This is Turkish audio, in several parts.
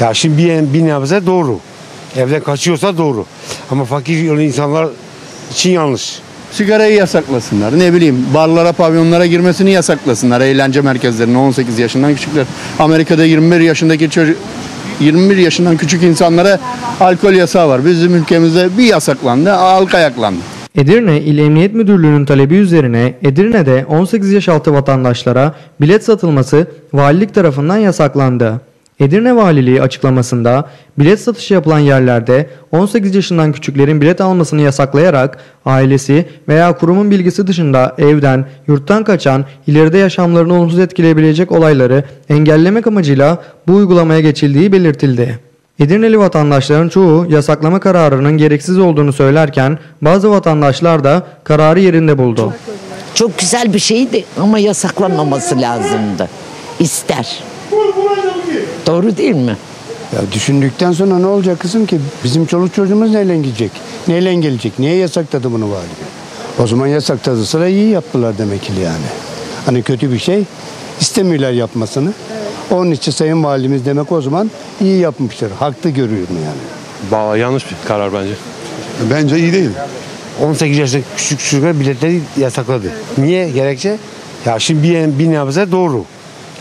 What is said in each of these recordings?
Ya şimdi bir, bir nebze doğru. Evden kaçıyorsa doğru. Ama fakir olan insanlar için yanlış. Sigarayı yasaklasınlar. Ne bileyim barlara, pavyonlara girmesini yasaklasınlar. Eğlence merkezlerine 18 yaşından küçükler. Amerika'da 21 yaşındaki çocuk 21 yaşından küçük insanlara alkol yasağı var. Bizim ülkemizde bir yasaklandı, halk ayaklandı. Edirne İl Emniyet Müdürlüğü'nün talebi üzerine Edirne'de 18 yaş altı vatandaşlara bilet satılması valilik tarafından yasaklandı. Edirne Valiliği açıklamasında bilet satışı yapılan yerlerde 18 yaşından küçüklerin bilet almasını yasaklayarak ailesi veya kurumun bilgisi dışında evden, yurttan kaçan, ileride yaşamlarını olumsuz etkileyebilecek olayları engellemek amacıyla bu uygulamaya geçildiği belirtildi. Edirneli vatandaşların çoğu yasaklama kararının gereksiz olduğunu söylerken bazı vatandaşlar da kararı yerinde buldu. Çok güzel bir şeydi ama yasaklanmaması lazımdı. İster. Doğru değil mi? Ya düşündükten sonra ne olacak kızım ki? Bizim çoluk çocuğumuz neyle gidecek? Neyle gelecek? Niye yasakladı bunu vali? O zaman yasakladı sıra iyi yaptılar demek ki yani. Hani kötü bir şey istemiyorlar yapmasını. Onun için Sayın Valimiz demek o zaman iyi yapmıştır. Haklı görüyorum yani. Vallahi yanlış bir karar bence. Bence iyi değil. 18 yaşındaki küçük çocuklar biletleri yasakladı. Niye? Gerekçe? Ya şimdi bir, bir nebze doğru.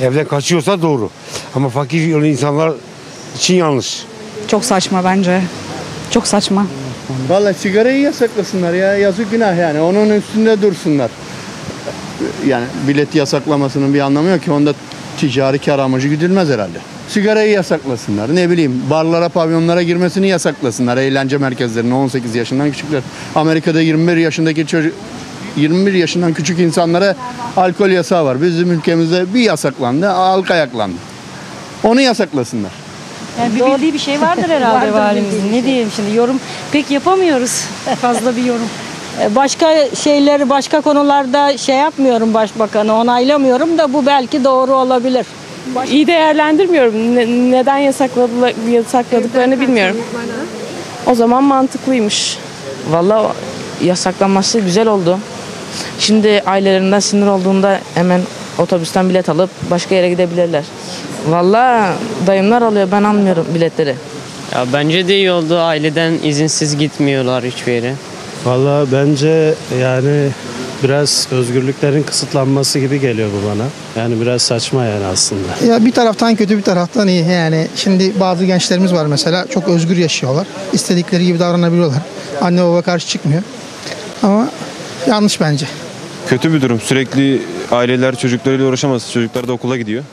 Evden kaçıyorsa doğru. Ama fakir olan insanlar için yanlış. Çok saçma bence. Çok saçma. Vallahi sigarayı yasaklasınlar ya. Yazık günah yani. Onun üstünde dursunlar. Yani bilet yasaklamasının bir anlamı yok ki. Onda ticari kar amacı güdülmez herhalde. Sigarayı yasaklasınlar. Ne bileyim barlara, pavyonlara girmesini yasaklasınlar. Eğlence merkezlerine 18 yaşından küçükler. Amerika'da 21 yaşındaki çocuk 21 yaşından küçük insanlara alkol yasağı var. Bizim ülkemizde bir yasaklandı, halk ayaklandı. Onu yasaklasınlar. Yani bir bildiği bir şey vardır herhalde valimizin. Ne diyelim şimdi yorum pek yapamıyoruz. Fazla bir yorum. E, Başka şeyleri başka konularda şey yapmıyorum başbakanı onaylamıyorum da bu belki doğru olabilir. İyi değerlendirmiyorum. Ne- neden yasakladılar, yasakladıklarını bilmiyorum. O zaman mantıklıymış. Valla yasaklanması güzel oldu. Şimdi ailelerinden sinir olduğunda hemen otobüsten bilet alıp başka yere gidebilirler. Valla dayımlar alıyor ben almıyorum biletleri. Ya bence de iyi oldu. Aileden izinsiz gitmiyorlar hiçbir yere. Valla bence yani biraz özgürlüklerin kısıtlanması gibi geliyor bu bana. Yani biraz saçma yani aslında. Ya bir taraftan kötü bir taraftan iyi yani. Şimdi bazı gençlerimiz var mesela çok özgür yaşıyorlar. İstedikleri gibi davranabiliyorlar. Anne baba karşı çıkmıyor. Ama yanlış bence. Kötü bir durum. Sürekli aileler çocuklarıyla uğraşamaz. Çocuklar da okula gidiyor.